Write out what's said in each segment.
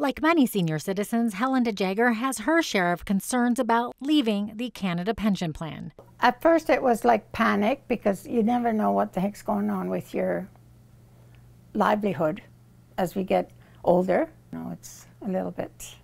Like many senior citizens, Helen DeJager has her share of concerns about leaving the Canada Pension Plan. At first, it was like panic because you never know what the heck's going on with your livelihood as we get older. You know, it's a little bit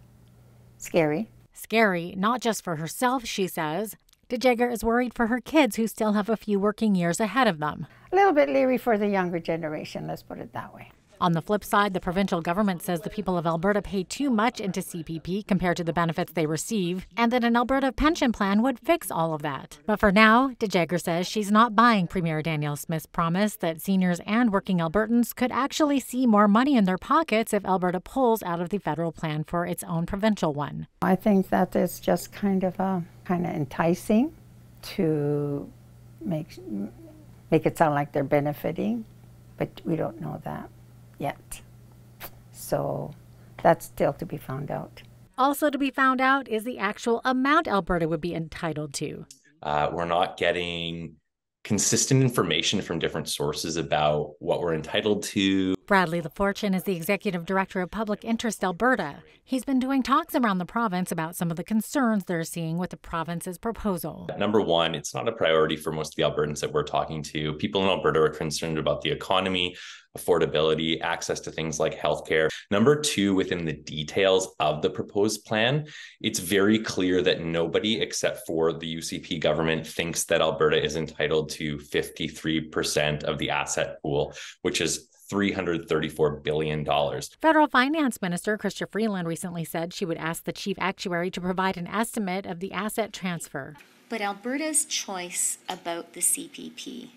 scary. Scary, not just for herself, she says. DeJager is worried for her kids who still have a few working years ahead of them. A little bit leery for the younger generation, let's put it that way. On the flip side, the provincial government says the people of Alberta pay too much into CPP compared to the benefits they receive, and that an Alberta pension plan would fix all of that. But for now, DeJager says she's not buying Premier Danielle Smith's promise that seniors and working Albertans could actually see more money in their pockets if Alberta pulls out of the federal plan for its own provincial one. I think that is just kind of a kind of enticing to make make it sound like they're benefiting, but we don't know that yet. So that's still to be found out. Also, to be found out is the actual amount Alberta would be entitled to. Uh, we're not getting consistent information from different sources about what we're entitled to. Bradley LaFortune is the executive director of Public Interest Alberta. He's been doing talks around the province about some of the concerns they're seeing with the province's proposal. Number one, it's not a priority for most of the Albertans that we're talking to. People in Alberta are concerned about the economy, affordability, access to things like healthcare. Number two, within the details of the proposed plan, it's very clear that nobody except for the UCP government thinks that Alberta is entitled to 53% of the asset pool, which is $334 billion. Federal Finance Minister Chrystia Freeland recently said she would ask the chief actuary to provide an estimate of the asset transfer. But Alberta's choice about the CPP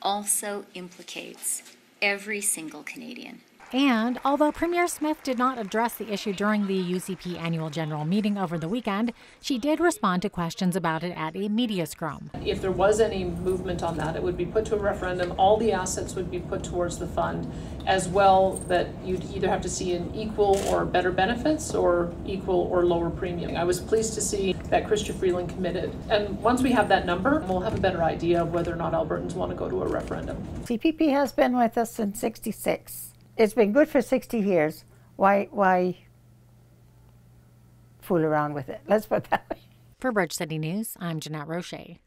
also implicates every single Canadian. And although Premier Smith did not address the issue during the UCP annual general meeting over the weekend, she did respond to questions about it at a media scrum. If there was any movement on that, it would be put to a referendum. All the assets would be put towards the fund, as well that you'd either have to see an equal or better benefits or equal or lower premium. I was pleased to see that Chrystia Freeland committed. And once we have that number, we'll have a better idea of whether or not Albertans want to go to a referendum. CPP has been with us since 66 it's been good for 60 years. Why, why fool around with it? Let's put that way. For Bridge City News, I'm Jeannette Rocher.